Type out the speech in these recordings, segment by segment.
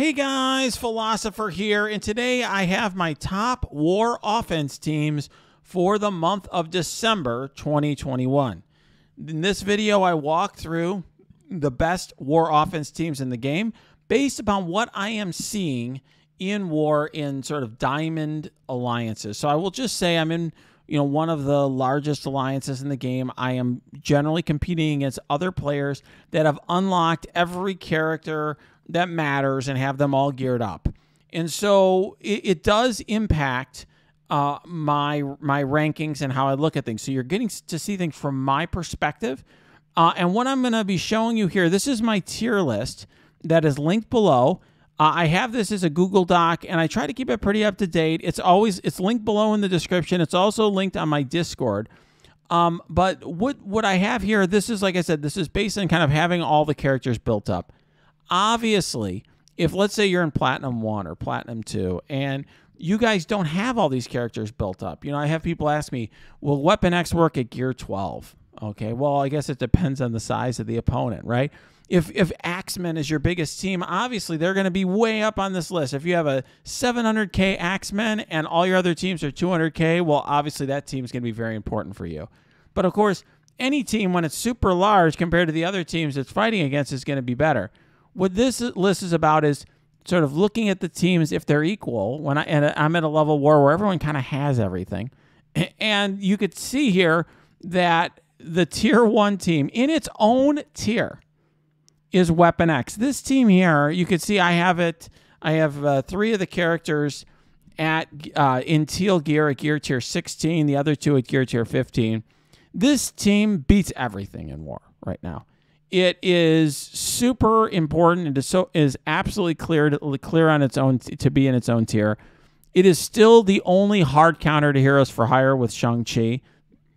Hey guys, Philosopher here, and today I have my top war offense teams for the month of December 2021. In this video, I walk through the best war offense teams in the game based upon what I am seeing in war in sort of diamond alliances. So I will just say I'm in you know one of the largest alliances in the game. I am generally competing against other players that have unlocked every character that matters and have them all geared up. And so it, it does impact uh, my my rankings and how I look at things. So you're getting to see things from my perspective. Uh, and what I'm going to be showing you here, this is my tier list that is linked below. Uh, I have this as a Google Doc, and I try to keep it pretty up to date. It's always it's linked below in the description. It's also linked on my Discord. Um, but what what I have here, this is like I said, this is based on kind of having all the characters built up obviously, if let's say you're in Platinum 1 or Platinum 2 and you guys don't have all these characters built up. You know, I have people ask me, will Weapon X work at Gear 12? Okay, well, I guess it depends on the size of the opponent, right? If if Axemen is your biggest team, obviously they're going to be way up on this list. If you have a 700k Axemen and all your other teams are 200k, well, obviously that team is going to be very important for you. But of course, any team when it's super large compared to the other teams it's fighting against is going to be better what this list is about is sort of looking at the teams if they're equal. When I and I'm at a level war where everyone kind of has everything, and you could see here that the tier one team in its own tier is Weapon X. This team here, you could see I have it. I have uh, three of the characters at uh, in teal gear at gear tier 16, the other two at gear tier 15. This team beats everything in war right now. It is super important and is so is absolutely clear to, clear on its own to be in its own tier. It is still the only hard counter to Heroes for Hire with Shang Chi.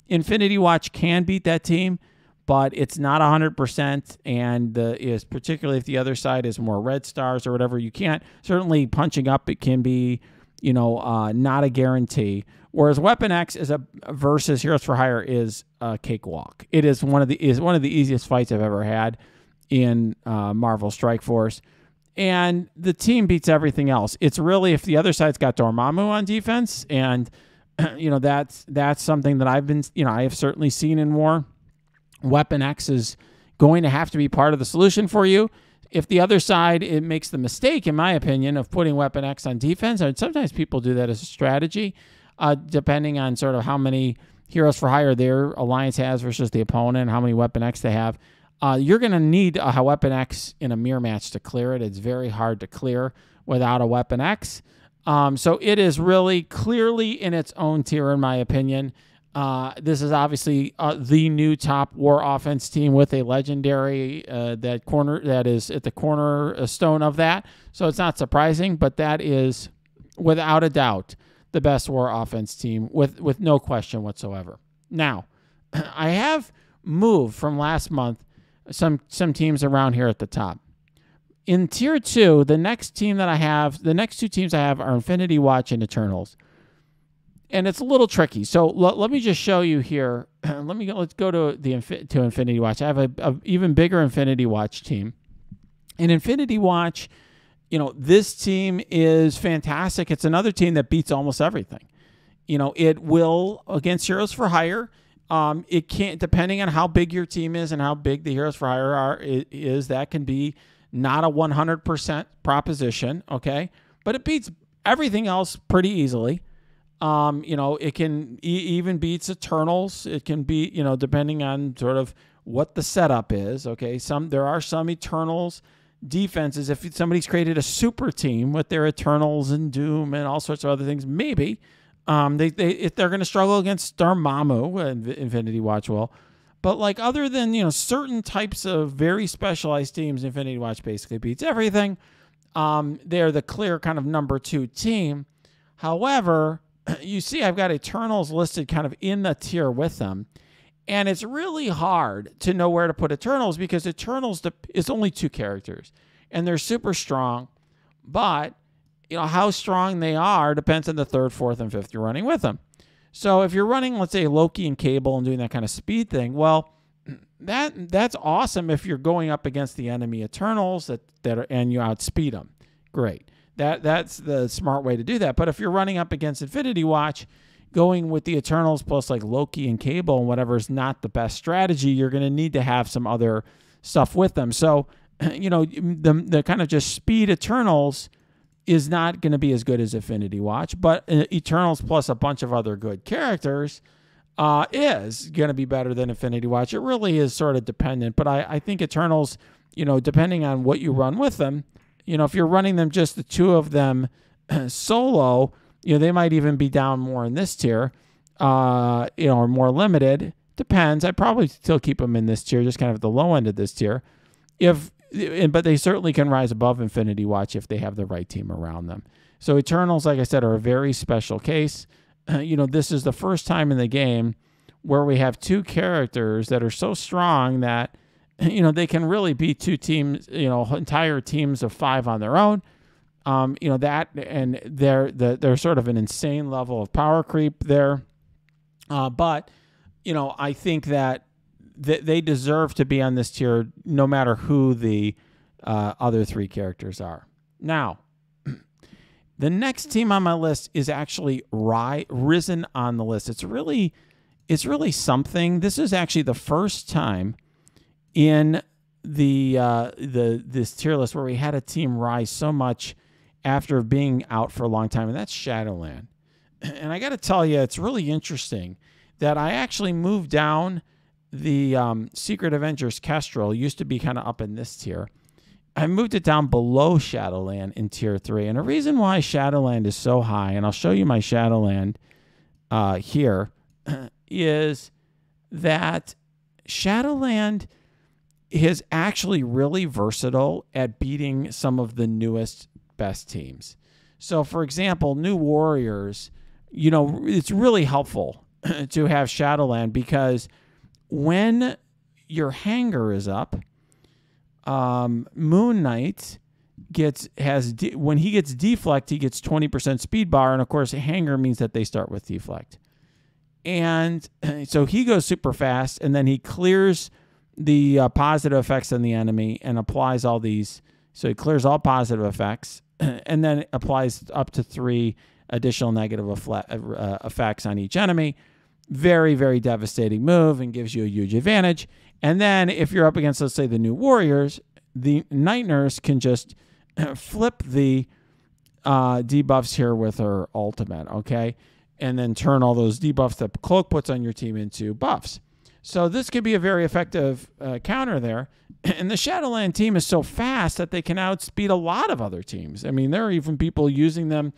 Infinity Watch can beat that team, but it's not 100%. And the, is particularly if the other side is more red stars or whatever, you can't. Certainly, punching up it can be, you know, uh, not a guarantee. Whereas Weapon X is a versus Heroes for Hire is a cakewalk. It is one of the is one of the easiest fights I've ever had in uh, Marvel Strike Force, and the team beats everything else. It's really if the other side's got Dormammu on defense, and you know that's that's something that I've been you know I have certainly seen in war. Weapon X is going to have to be part of the solution for you. If the other side it makes the mistake, in my opinion, of putting Weapon X on defense, and sometimes people do that as a strategy uh, depending on sort of how many heroes for hire their alliance has versus the opponent, how many weapon X they have. Uh, you're going to need a weapon X in a mirror match to clear it. It's very hard to clear without a weapon X. Um, so it is really clearly in its own tier, in my opinion. Uh, this is obviously uh, the new top war offense team with a legendary uh, that corner that is at the cornerstone of that. So it's not surprising, but that is without a doubt the best war offense team with with no question whatsoever. Now, I have moved from last month some some teams around here at the top. In tier two, the next team that I have, the next two teams I have are Infinity Watch and Eternals, and it's a little tricky. So l- let me just show you here. let me go, let's go to the to Infinity Watch. I have a, a even bigger Infinity Watch team. In Infinity Watch, you know, this team is fantastic. It's another team that beats almost everything. You know, it will against Heroes for Hire. Um, it can't depending on how big your team is and how big the Heroes for Hire are is that can be not a 100% proposition, okay? But it beats everything else pretty easily. Um, you know, it can e- even beats Eternals. It can be, you know, depending on sort of what the setup is, okay? Some there are some Eternals defenses, if somebody's created a super team with their Eternals and Doom and all sorts of other things, maybe um, they, they if they're going to struggle against Dormammu and Infinity Watch will. But like other than you know certain types of very specialized teams, Infinity Watch basically beats everything. Um, they're the clear kind of number two team. However, you see, I've got Eternals listed kind of in the tier with them. And it's really hard to know where to put Eternals because Eternals is only two characters and they're super strong. But, you know, how strong they are depends on the third, fourth, and fifth you're running with them. So if you're running, let's say, Loki and Cable and doing that kind of speed thing, well, that that's awesome if you're going up against the enemy Eternals that, that are, and you outspeed them. great. That that's the smart way to do that. But if you're running up against Infinity Watch, going with the Eternals plus like Loki and Cable and whatever is not the best strategy. You're going to need to have some other stuff with them. So, you know, the the kind of just speed Eternals is not going to be as good as Infinity Watch, but uh, Eternals plus a bunch of other good characters uh, is going to be better than Infinity Watch. It really is sort of dependent, but I, I think Eternals, you know, depending on what you run with them, you know, if you're running them just the two of them solo, you know, they might even be down more in this tier, uh, you know, or more limited. Depends. I'd probably still keep them in this tier, just kind of at the low end of this tier. If, but they certainly can rise above Infinity Watch if they have the right team around them. So Eternals, like I said, are a very special case. you know, this is the first time in the game where we have two characters that are so strong that you know they can really beat two teams, you know, entire teams of five on their own. Um, you know that, and they're the, they're sort of an insane level of power creep there. Uh, but you know, I think that th- they deserve to be on this tier, no matter who the uh, other three characters are. Now, the next team on my list is actually ri- risen on the list. It's really, it's really something. This is actually the first time in the uh, the this tier list where we had a team rise so much after being out for a long time, and that's Shadowland. And I got to tell you, it's really interesting that I actually moved down the um, Secret Avengers Kestrel. Used to be kind of up in this tier I moved it down below Shadowland in tier three. And the reason why Shadowland is so high, and I'll show you my Shadowland uh, here, is that Shadowland is actually really versatile at beating some of the newest best teams. So, for example, New Warriors, you know, it's really helpful to have Shadowland because when your hangar is up, um, Moon Knight gets has when he gets deflect, he gets 20% speed bar, and of course, hanger means that they start with deflect. And so he goes super fast, and then he clears the uh, positive effects on the enemy and applies all these. So he clears all positive effects, and then applies up to three additional negative uh, effects on each enemy. Very, very devastating move and gives you a huge advantage. And then if you're up against, let's say, the new Warriors, the Night Nurse can just flip the uh, debuffs here with her ultimate, okay? And then turn all those debuffs that Cloak puts on your team into buffs. So this could be a very effective uh, counter there. And the Shadowland team is so fast that they can outspeed a lot of other teams. I mean, there are even people using them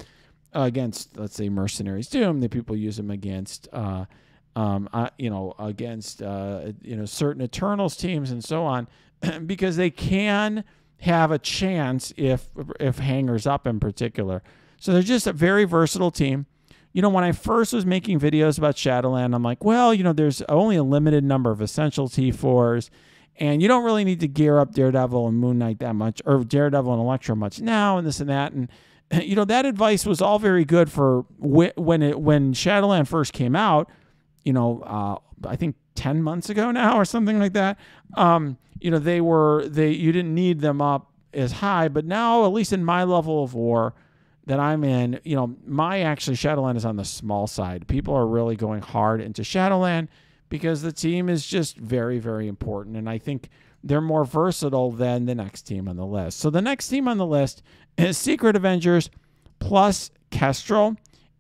against, let's say, Mercenaries Doom. The people use them against uh, um, uh, you know, against uh, you know certain Eternals teams and so on, because they can have a chance if if hangers up in particular. So they're just a very versatile team. You know, when I first was making videos about Shadowland, I'm like, well, you know, there's only a limited number of essential T4s, and you don't really need to gear up Daredevil and Moon Knight that much, or Daredevil and Elektra much now, and this and that. And you know, that advice was all very good for when it when Shadowland first came out you know, uh, I think 10 months ago now or something like that. Um, you know, they were, they, you didn't need them up as high, but now, at least in my level of war that I'm in, you know, my actually Shadowland is on the small side. People are really going hard into Shadowland because the team is just very, very important. And I think they're more versatile than the next team on the list. So the next team on the list is Secret Avengers plus Kestrel.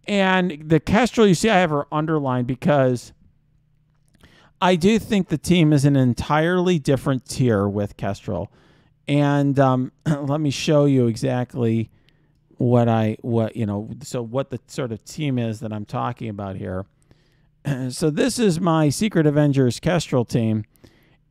And the Kestrel, you see, I have her underlined because I do think the team is an entirely different tier with Kestrel. And um, let me show you exactly what I what you know so what the sort of team is that I'm talking about here. so this is my Secret Avengers Kestrel team,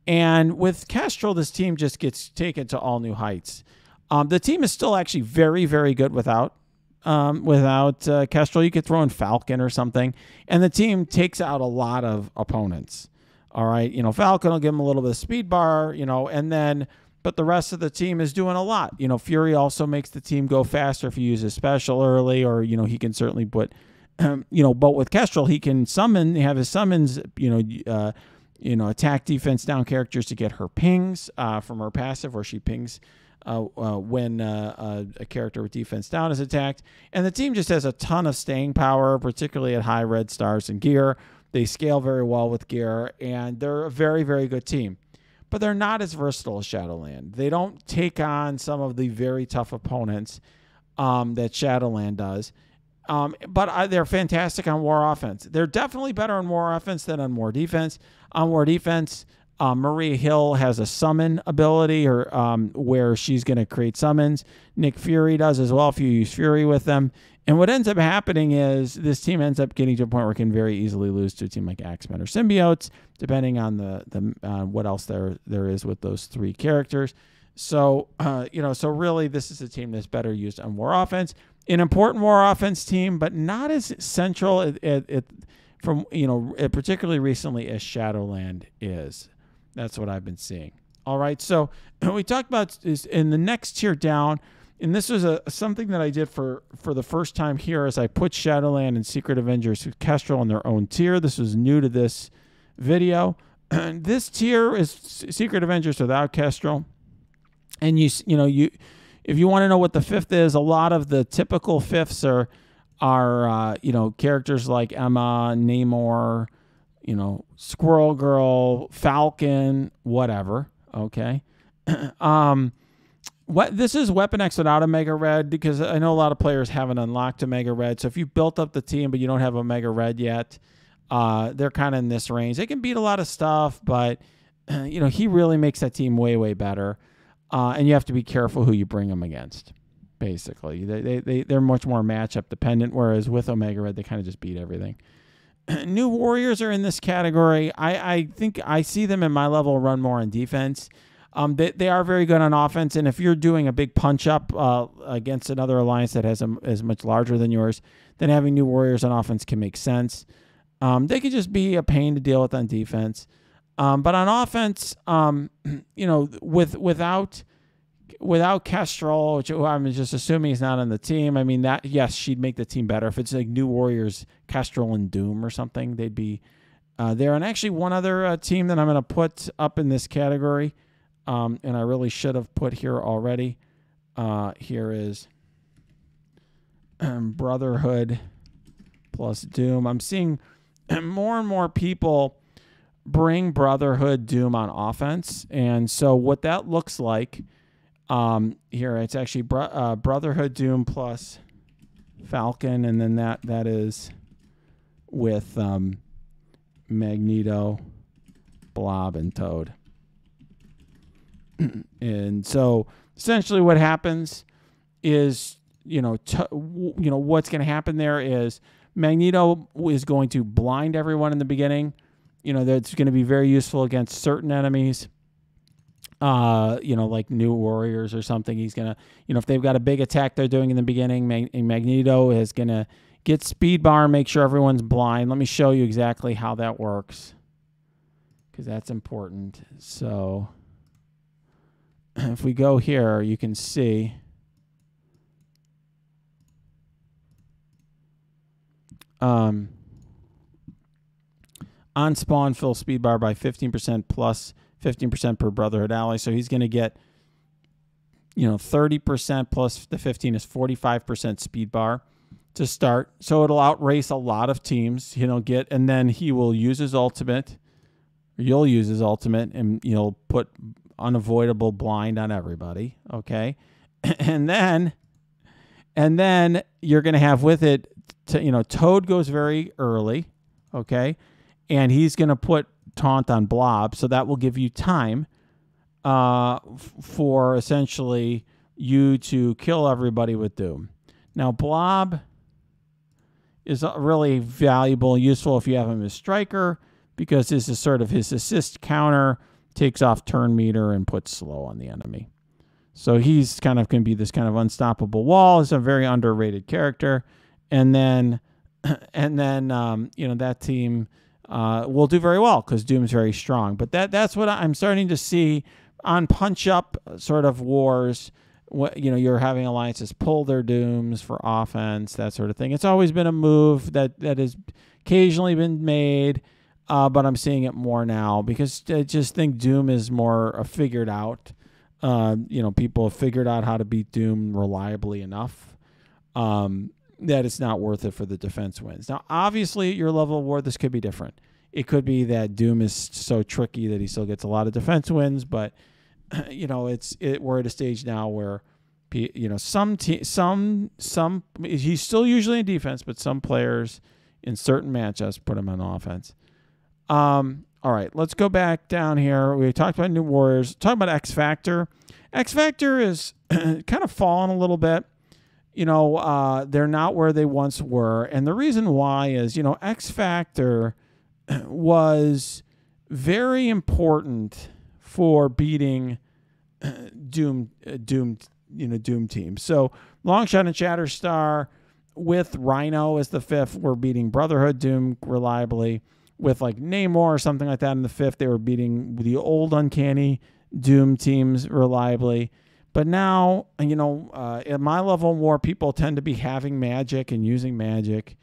and with Kestrel, this team just gets taken to all new heights. Um, the team is still actually very very good without um, without uh, Kestrel. You could throw in Falcon or something, and the team takes out a lot of opponents. All right, you know Falcon will give him a little bit of speed bar, you know, and then but the rest of the team is doing a lot. You know, Fury also makes the team go faster if he uses special early, or you know he can certainly put, um, you know, but with Kestrel he can summon, have his summons, you know, uh, you know, attack defense down characters to get her pings uh, from her passive, where she pings uh, uh, when uh, a character with defense down is attacked. And the team just has a ton of staying power, particularly at high red stars and gear. They scale very well with gear, and they're a very, very good team. But they're not as versatile as Shadowland. They don't take on some of the very tough opponents um, that Shadowland does. Um, but I, they're fantastic on war offense. They're definitely better on war offense than on war defense. On war defense, um, Maria Hill has a summon ability, or um, where she's going to create summons. Nick Fury does as well if you use Fury with them. And what ends up happening is this team ends up getting to a point where it can very easily lose to a team like Axemen or Symbiotes, depending on the the uh, what else there there is with those three characters. So uh, you know, so really, this is a team that's better used on war offense, an important war offense team, but not as central at, at, at from you know particularly recently as Shadowland is. That's what I've been seeing. All right, so we talked about is in the next tier down, and this was a something that I did for for the first time here as I put Shadowland and Secret Avengers Kestrel on their own tier. This was new to this video. this tier is Secret Avengers without Kestrel and you you know you if you want to know what the fifth is, a lot of the typical fifths are are uh, you know characters like Emma, Namor, you know Squirrel Girl, Falcon, whatever. Okay, um, what this is Weapon X without Omega Red because I know a lot of players haven't unlocked Omega Red. So if you built up the team but you don't have Omega Red yet, uh, they're kind of in this range. They can beat a lot of stuff, but you know he really makes that team way way better uh, and you have to be careful who you bring them against. Basically, they they, they they're much more matchup dependent, whereas with Omega Red they kind of just beat everything. New Warriors are in this category. I, I think I see them in my level run more on defense. Um, they, they are very good on offense, and if you're doing a big punch up uh, against another alliance that has a, is much larger than yours, then having New Warriors on offense can make sense. Um, they could just be a pain to deal with on defense. Um, but on offense, um, you know, with without without Kestrel, which I'm just assuming he's not on the team. I mean that yes, she'd make the team better if it's like New Warriors, Kestrel and Doom or something. They'd be uh, there. And actually, one other uh, team that I'm going to put up in this category, um, and I really should have put here already. Uh, here is Brotherhood plus Doom. I'm seeing more and more people bring Brotherhood Doom on offense. And so what that looks like um, here, it's actually bro- uh, Brotherhood Doom plus Falcon, and then that that is with um, Magneto, Blob, and Toad. And so essentially, what happens is you know you know what's going to happen there is Magneto is going to blind everyone in the beginning. You know that's going to be very useful against certain enemies. Uh you know like new warriors or something. He's gonna you know if they've got a big attack they're doing in the beginning Mag- magneto is gonna get speed bar and make sure everyone's blind. Let me show you exactly how that works because that's important. So if we go here you can see um on spawn fill speed bar by 15% plus 15% per brotherhood ally. So he's going to get you know 30% plus the 15 is 45% speed bar to start. So it'll outrace a lot of teams you know get and then he will use his ultimate. You'll use his ultimate and you'll put unavoidable blind on everybody okay and then and then you're going to have with it to, you know toad goes very early okay and he's going to put taunt on Blob, so that will give you time uh, for essentially you to kill everybody with Doom. Now, Blob is really valuable and useful if you have him as striker because this is sort of his assist counter, takes off turn meter, and puts slow on the enemy. So he's kind of going to be this kind of unstoppable wall. He's a very underrated character, and then, and then um, you know that team uh, will do very well because Doom's very strong. But that that's what I'm starting to see on punch up sort of wars. What you know, you're having alliances pull their Dooms for offense, that sort of thing. It's always been a move that that has occasionally been made. Uh, but I'm seeing it more now because I just think Doom is more figured out. Uh, you know, people have figured out how to beat Doom reliably enough um, that it's not worth it for the defense wins. Now, obviously, at your level of war, this could be different. It could be that Doom is so tricky that he still gets a lot of defense wins, but you know, it's it, we're at a stage now where you know some te- some some he's still usually in defense, but some players in certain matchups put him on offense. Um, all right, let's go back down here. We talked about new warriors. Talk about X Factor. X Factor is kind of fallen a little bit. You know, uh, they're not where they once were, and the reason why is you know X Factor was very important for beating Doom Doom you know Doom team. So Longshot and Shatterstar with Rhino as the fifth were beating Brotherhood Doom reliably. With like Namor or something like that in the fifth, they were beating the old Uncanny Doom teams reliably. But now, you know, uh, at my level of war, people tend to be having magic and using magic,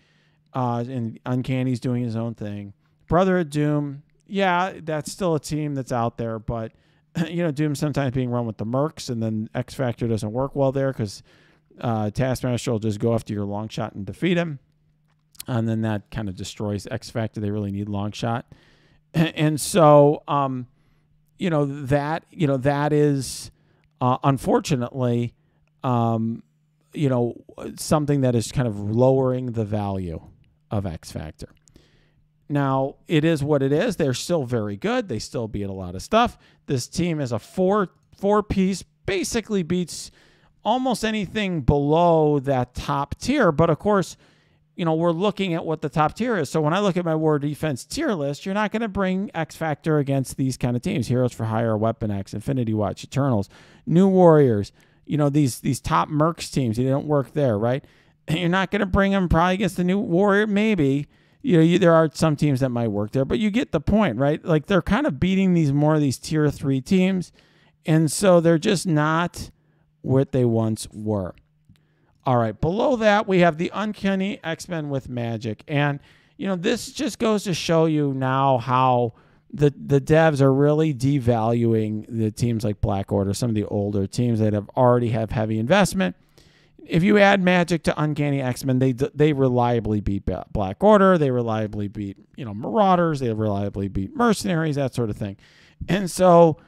uh, and Uncanny's doing his own thing. Brotherhood Doom, yeah, that's still a team that's out there, but you know, Doom sometimes being run with the Mercs, and then X Factor doesn't work well there because uh, Taskmaster will just go after your Longshot and defeat him, and then that kind of destroys X Factor. They really need Longshot, and so um, you know that you know that is uh, unfortunately um, you know something that is kind of lowering the value of X Factor. Now, it is what it is. They're still very good. They still beat a lot of stuff. This team is a four four piece, basically beats almost anything below that top tier. But of course, you know, we're looking at what the top tier is. So when I look at my war defense tier list, you're not going to bring X Factor against these kind of teams. Heroes for Hire, Weapon X, Infinity Watch, Eternals, New Warriors, you know, these these top Mercs teams. They don't work there, right? You're not going to bring them probably against the New Warrior, maybe you know, you, there are some teams that might work there, but you get the point, right? Like they're kind of beating these more of these tier three teams, and so they're just not what they once were. All right, below that we have the Uncanny X Men with Magic, and you know this just goes to show you now how the the devs are really devaluing the teams like Black Order, some of the older teams that have already have heavy investment if you add Magic to Uncanny X Men, they they reliably beat Black Order. They reliably beat you know Marauders. They reliably beat Mercenaries, that sort of thing. And so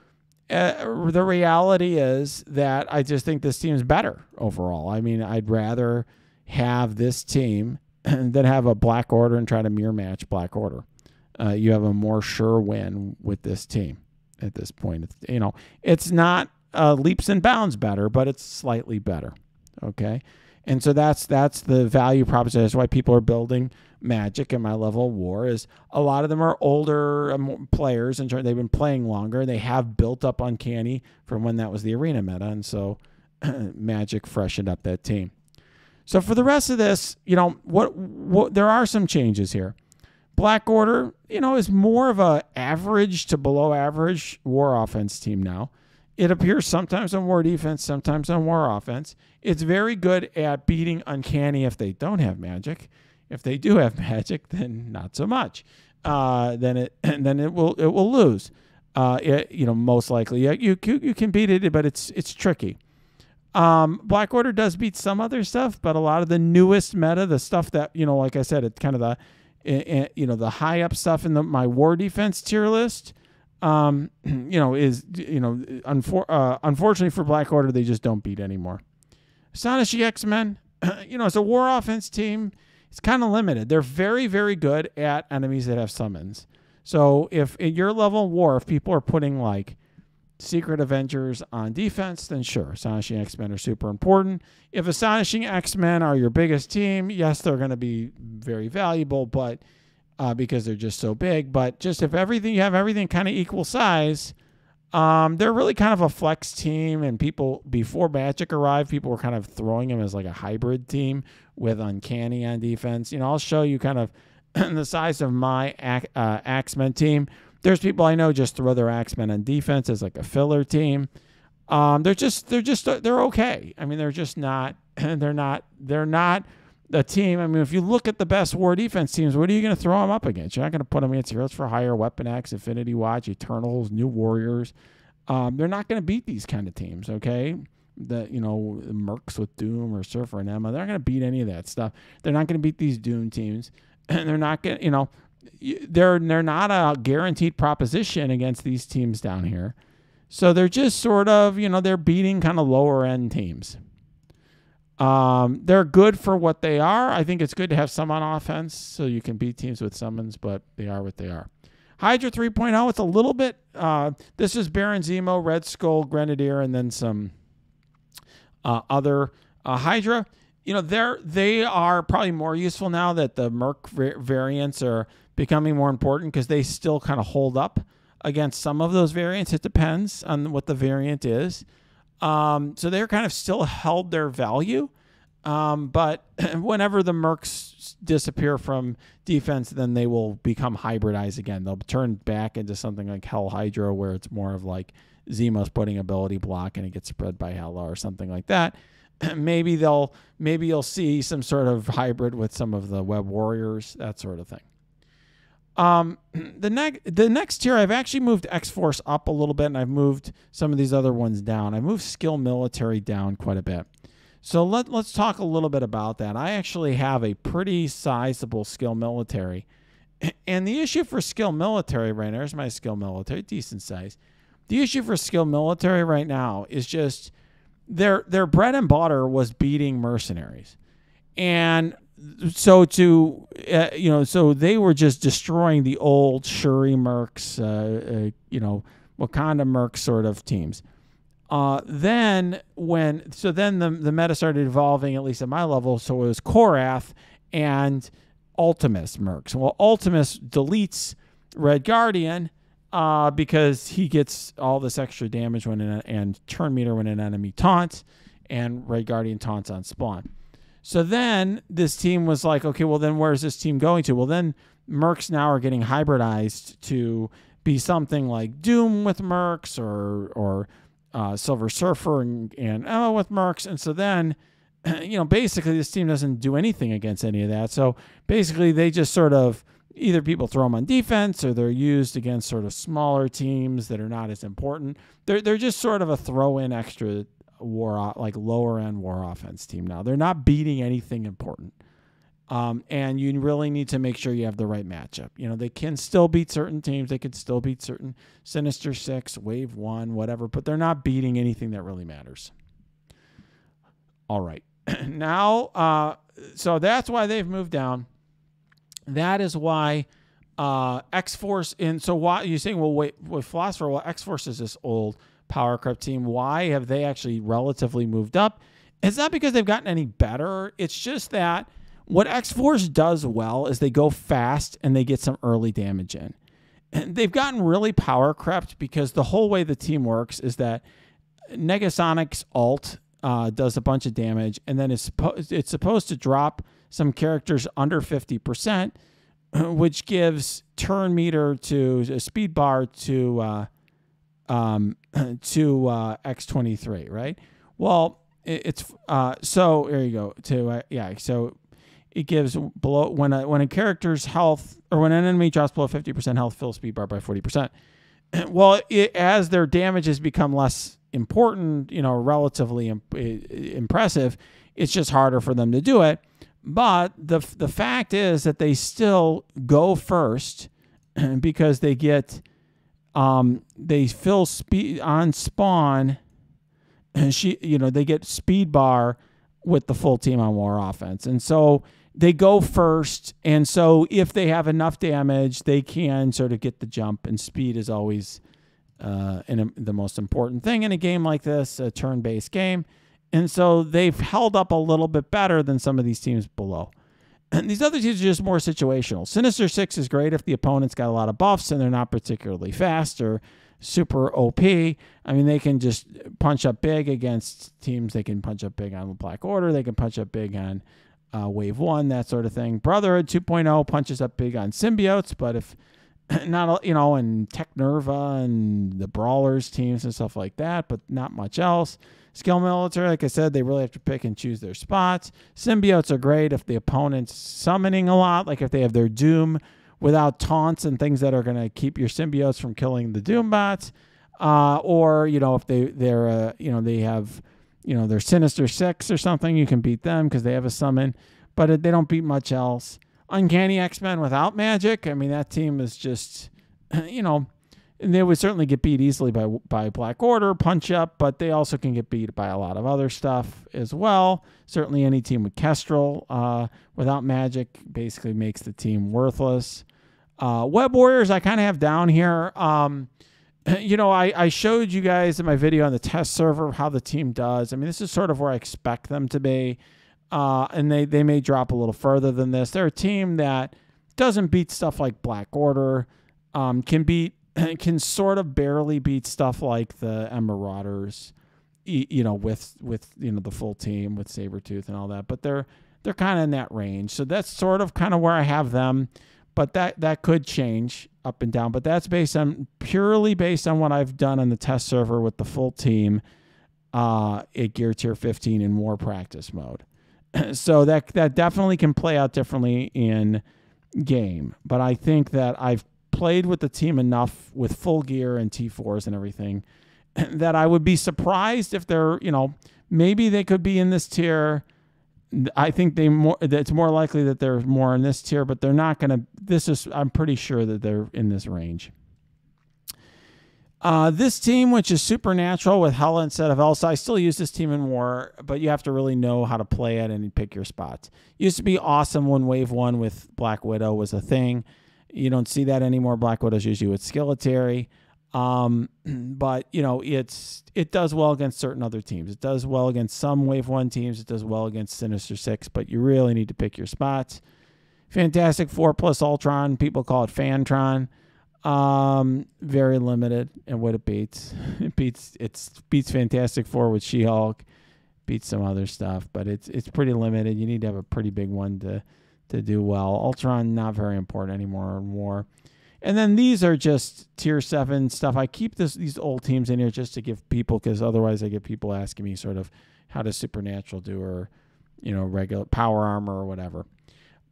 uh, the reality is that I just think this team is better overall. I mean, I'd rather have this team than have a Black Order and try to mirror match Black Order. Uh, you have a more sure win with this team at this point. It's, you know, it's not uh, leaps and bounds better, but it's slightly better. Okay. And so that's that's the value proposition. That's why people are building Magic in my level of war. Is a lot of them are older um, players and they've been playing longer. They have built up Uncanny from when that was the arena meta, and so Magic freshened up that team. So for the rest of this, you know what? What there are some changes here. Black Order, you know, is more of a average to below average war offense team now. It appears sometimes on war defense, sometimes on war offense. It's very good at beating uncanny if they don't have magic. If they do have magic, then not so much. Uh, then it then it will it will lose. Uh, it, you know, most likely. You, you you can beat it, but it's it's tricky. Um, Black Order does beat some other stuff, but a lot of the newest meta, the stuff that you know, like I said, it's kind of the, you know, the high up stuff in the my war defense tier list um, you know, is you know, unfor- uh, unfortunately for Black Order, they just don't beat anymore. Astonishing X Men, you know, as a war offense team, it's kind of limited. They're very, very good at enemies that have summons. So if at your level of war, if people are putting like Secret Avengers on defense, then sure, Astonishing X Men are super important. If Astonishing X Men are your biggest team, yes, they're going to be very valuable, but uh, because they're just so big. But just if everything you have everything kind of equal size, um, they're really kind of a flex team. And people before Magic arrived, people were kind of throwing them as like a hybrid team with Uncanny on defense. You know, I'll show you kind of the size of my uh, Axemen team. There's people I know just throw their Axemen on defense as like a filler team. Um, they're just they're just they're okay. I mean, they're just not they're not they're not the team. I mean, if you look at the best war defense teams, what are you going to throw them up against? You're not going to put them against Heroes for Hire, Weapon X, Infinity Watch, Eternals, New Warriors. Um, they're not going to beat these kind of teams, okay? The you know Mercs with Doom or Surfer and Emma, they're not going to beat any of that stuff. They're not going to beat these Doom teams, and they're not going. to You know, they're they're not a guaranteed proposition against these teams down here. So they're just sort of you know they're beating kind of lower end teams. Um, they're good for what they are. I think it's good to have some on offense so you can beat teams with summons, but they are what they are. Hydra 3.0, it's a little bit. Uh, this is Baron Zemo, Red Skull, Grenadier, and then some uh, other uh, Hydra. You know, they're they are probably more useful now that the Merc variants are becoming more important because they still kind of hold up against some of those variants. It depends on what the variant is. Um, so they're kind of still held their value. Um, but whenever the Mercs disappear from defense, then they will become hybridized again. They'll turn back into something like Hell Hydra, where it's more of like Zemo's putting ability block and it gets spread by Hela or something like that. maybe they'll maybe you'll see some sort of hybrid with some of the Web Warriors, that sort of thing. Um, the next the next tier, I've actually moved X Force up a little bit, and I've moved some of these other ones down. I moved Skill Military down quite a bit. So let let's talk a little bit about that. I actually have a pretty sizable Skill Military, and the issue for Skill Military right now is my Skill Military, decent size. The issue for Skill Military right now is just their their bread and butter was beating mercenaries, and so to uh, you know, so they were just destroying the old Shuri Mercs, uh, uh, you know, Wakanda Mercs sort of teams. Uh, then when so then the the meta started evolving at least at my level. So it was Korath and Ultimus Mercs. Well, Ultimus deletes Red Guardian uh, because he gets all this extra damage when an, and turn meter when an enemy taunts, and Red Guardian taunts on spawn. So then this team was like, okay, well then where's this team going to? Well then Mercs now are getting hybridized to be something like Doom with Mercs or or uh, Silver Surfer and, and Emma with Mercs. And so then, you know, basically this team doesn't do anything against any of that. So basically they just sort of either people throw them on defense or they're used against sort of smaller teams that are not as important. They're, they're just sort of a throw in extra war like lower end war offense team now. They're not beating anything important. Um, and you really need to make sure you have the right matchup. You know, they can still beat certain teams. They can still beat certain Sinister Six, Wave One, whatever, but they're not beating anything that really matters. All right. now, uh, so that's why they've moved down. That is why uh, X Force, and so why you're saying, well, wait, with Philosopher, well, X Force is this old Power Creep team. Why have they actually relatively moved up? It's not because they've gotten any better. It's just that what X Force does well is they go fast and they get some early damage in. And they've gotten really power crept because the whole way the team works is that Negasonics alt uh, does a bunch of damage, and then it's, suppo- it's supposed to drop some characters under 50%, which gives turn meter to a speed bar to uh, um, to uh, X23, right? Well, it, it's uh, so there you go. To uh, yeah, so it gives below when a when a character's health or when an enemy drops below 50% health, fill speed bar by 40%. Well, it, as their damages become less important, you know, relatively imp- impressive, it's just harder for them to do it. But the the fact is that they still go first because they get um, they fill speed on spawn. And she, you know, they get speed bar with the full team on war offense, and so they go first. And so if they have enough damage, they can sort of get the jump. And speed is always uh, in the most important thing in a game like this, a turn-based game. And so they've held up a little bit better than some of these teams below. And these other teams are just more situational. Sinister Six is great if the opponent's got a lot of buffs and they're not particularly fast or super OP. I mean, they can just punch up big against teams. They can punch up big on the Black Order. They can punch up big on uh, Wave 1, that sort of thing. Brotherhood 2.0 punches up big on symbiotes, but if not, you know, and Technerva and the Brawlers teams and stuff like that, but not much else. Skill military, like I said, they really have to pick and choose their spots. Symbiotes are great if the opponent's summoning a lot, like if they have their Doom without taunts and things that are going to keep your symbiotes from killing the Doom bots. Uh, or, you know, if they, they're, uh, you know, they have, you know, they're Sinister Six or something, you can beat them because they have a summon, but they don't beat much else. Uncanny X Men without magic. I mean, that team is just, you know, and they would certainly get beat easily by by Black Order, Punch Up, but they also can get beat by a lot of other stuff as well. Certainly, any team with Kestrel uh, without magic basically makes the team worthless. Uh, Web Warriors, I kind of have down here. Um, you know, I, I showed you guys in my video on the test server how the team does. I mean, this is sort of where I expect them to be. Uh, and they, they may drop a little further than this. They're a team that doesn't beat stuff like Black Order, um, can beat can sort of barely beat stuff like the Marauders, you know, with with you know the full team with Sabretooth and all that. But they're they're kind of in that range. So that's sort of kind of where I have them. But that that could change up and down. But that's based on purely based on what I've done on the test server with the full team uh, at Gear Tier 15 in War Practice mode. so that that definitely can play out differently in game. But I think that I've played with the team enough with full gear and T4s and everything that I would be surprised if they're, you know, maybe they could be in this tier. I think they more it's more likely that they're more in this tier, but they're not going to this is I'm pretty sure that they're in this range. Uh, this team, which is supernatural with Hela instead of Elsa, I still use this team in war, but you have to really know how to play it and pick your spots. Used to be awesome when Wave 1 with Black Widow was a thing. You don't see that anymore. Black Widow's usually with Skeletor. Um, but you know, it's it does well against certain other teams. It does well against some Wave One teams. It does well against Sinister Six. But you really need to pick your spots. Fantastic Four plus Ultron. People call it Fantron. Um, very limited in what it beats. It beats it's beats Fantastic Four with She Hulk. Beats some other stuff, but it's it's pretty limited. You need to have a pretty big one to to do well. Ultron not very important anymore in war. And then these are just tier seven stuff. I keep this these old teams in here just to give people because otherwise I get people asking me sort of how does supernatural do or you know regular power armor or whatever.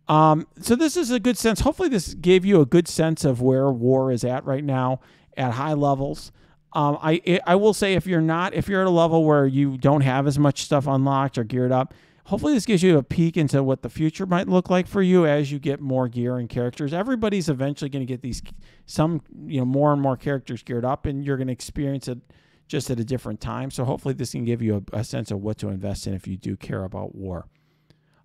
Um, so this is a good sense. Hopefully this gave you a good sense of where war is at right now at high levels. Um, I I will say if you're not if you're at a level where you don't have as much stuff unlocked or geared up, hopefully this gives you a peek into what the future might look like for you as you get more gear and characters. Everybody's eventually going to get these some you know more and more characters geared up and you're going to experience it just at a different time. So hopefully this can give you a, a sense of what to invest in if you do care about war.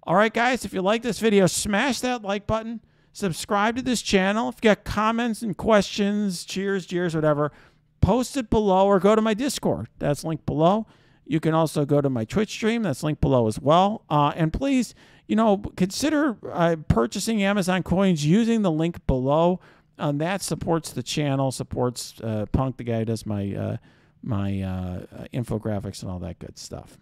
All right guys if you like this video smash that like button. Subscribe to this channel. If you got comments and questions cheers jeers whatever post it below or go to my discord. That's linked below you can also go to my Twitch stream. That's linked below as well. Uh, and please, you know, consider uh, purchasing Amazon coins using the link below. Um, that supports the channel, supports uh, Punk, the guy who does my uh, my uh, infographics and all that good stuff.